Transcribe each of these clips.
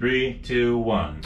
Three, two, one.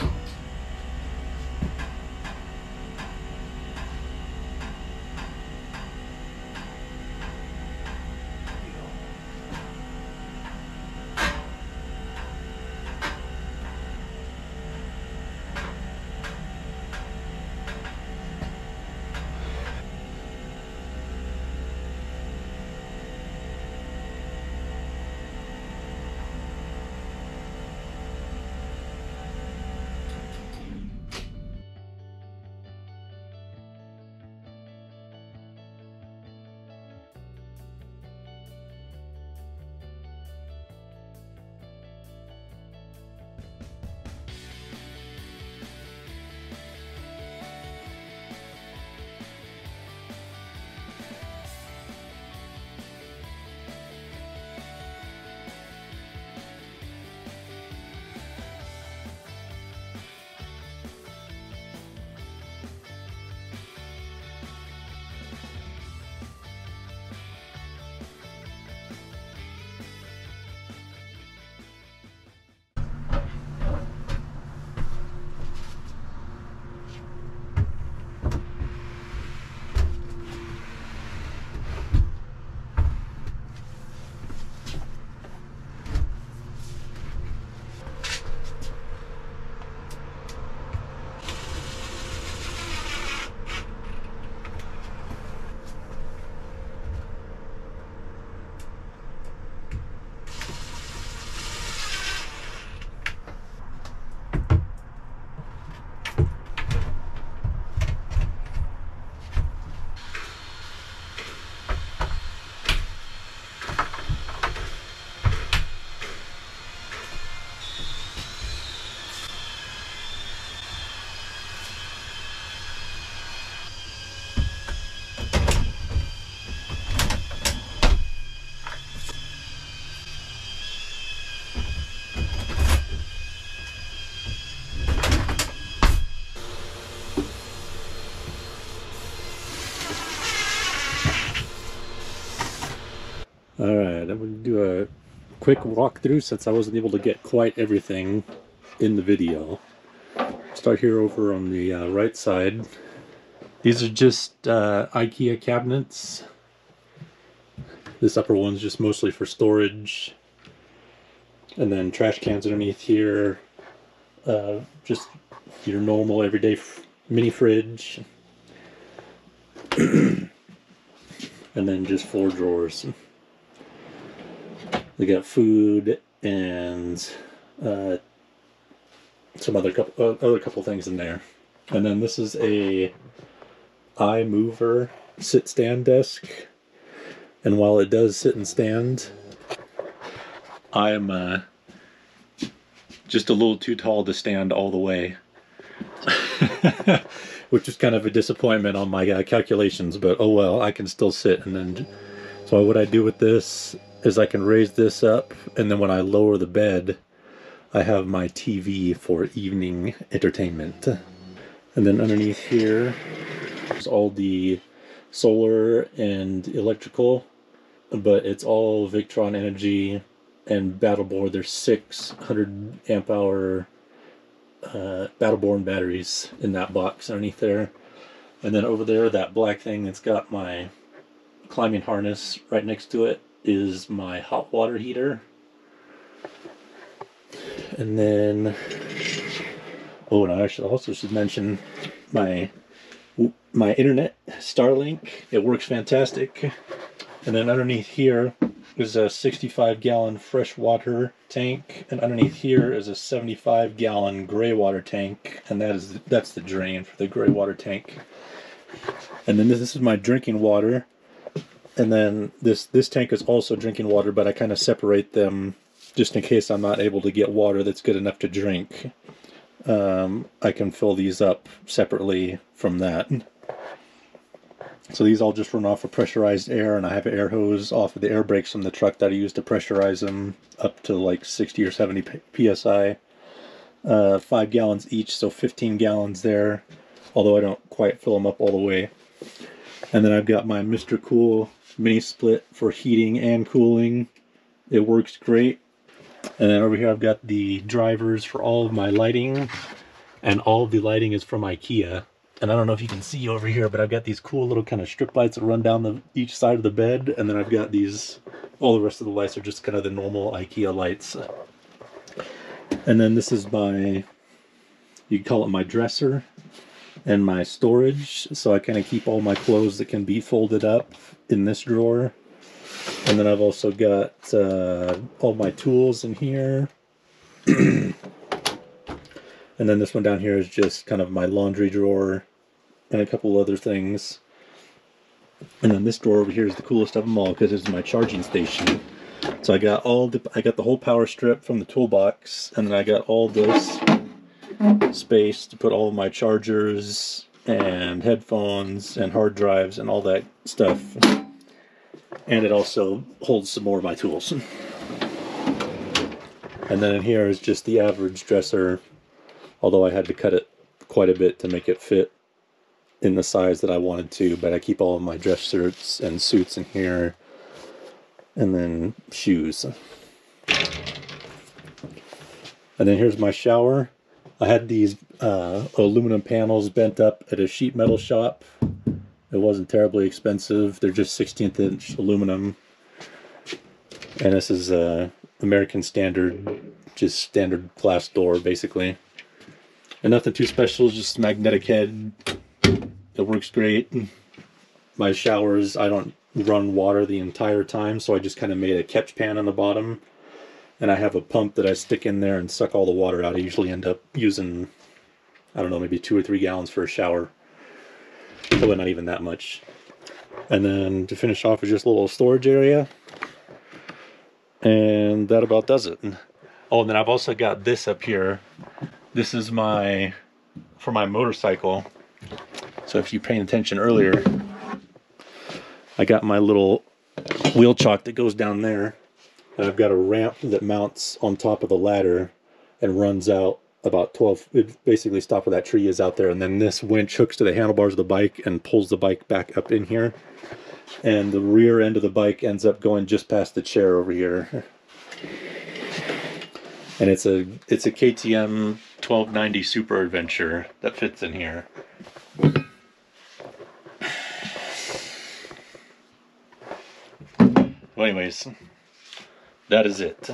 Quick walkthrough since I wasn't able to get quite everything in the video. Start here over on the uh, right side. These are just uh, IKEA cabinets. This upper one's just mostly for storage. And then trash cans underneath here. Uh, just your normal everyday mini fridge. and then just four drawers. They got food and uh, some other couple uh, other couple things in there. And then this is a iMovR sit stand desk. And while it does sit and stand, I'm uh, just a little too tall to stand all the way. Which is kind of a disappointment on my uh, calculations, but oh well, I can still sit. And then, so what I do with this is I can raise this up, and then when I lower the bed, I have my TV for evening entertainment. And then underneath here is all the solar and electrical, but it's all Victron Energy and Battle Born. There's 600 amp hour uh, Battle Born batteries in that box underneath there. And then over there, that black thing that's got my climbing harness right next to it is my hot water heater. And then, oh, and I actually also should mention my my internet, Starlink. It works fantastic. And then underneath here is a 65 gallon fresh water tank, and underneath here is a 75 gallon gray water tank, and that is that's the drain for the gray water tank. And then this, this is my drinking water and then this this tank is also drinking water, but I kind of separate them just in case I'm not able to get water that's good enough to drink. Um, I can fill these up separately from that. So these all just run off of pressurized air, and I have an air hose off of the air brakes from the truck that I use to pressurize them up to like 60 or 70 psi. Uh, five gallons each, so 15 gallons there, although I don't quite fill them up all the way. And then I've got my Mr. Cool mini split for heating and cooling. It works great. And then over here I've got the drivers for all of my lighting. And all of the lighting is from IKEA. And I don't know if you can see over here, but I've got these cool little kind of strip lights that run down the each side of the bed. And then I've got these, all the rest of the lights are just kind of the normal IKEA lights. And then this is my, you call it my dresser and my storage. So I kind of keep all my clothes that can be folded up in this drawer. And then I've also got uh, all my tools in here. and then this one down here is just kind of my laundry drawer and a couple other things. And then this drawer over here is the coolest of them all because it's my charging station. So I got all the I got the whole power strip from the toolbox, and then I got all this space to put all my chargers and headphones and hard drives and all that stuff. And it also holds some more of my tools. And then in here is just the average dresser, although I had to cut it quite a bit to make it fit in the size that I wanted to, but I keep all of my dress shirts and suits in here, and then shoes. And then here's my shower. I had these uh, aluminum panels bent up at a sheet metal shop. It wasn't terribly expensive. They're just 16th inch aluminum. And this is uh, American standard, just standard glass door basically. And nothing too special, just magnetic head. It works great. My showers, I don't run water the entire time, so I just kind of made a catch pan on the bottom and I have a pump that I stick in there and suck all the water out. I usually end up using, I don't know, maybe two or three gallons for a shower. Probably not even that much. And then to finish off is just a little storage area. And that about does it. Oh, and then I've also got this up here. This is my, for my motorcycle. So if you're paying attention earlier, I got my little wheel chock that goes down there and I've got a ramp that mounts on top of the ladder and runs out about 12 it basically stops where that tree is out there. And then this winch hooks to the handlebars of the bike and pulls the bike back up in here. And the rear end of the bike ends up going just past the chair over here. And it's a it's a KTM 1290 Super Adventure that fits in here. Well anyways that is it.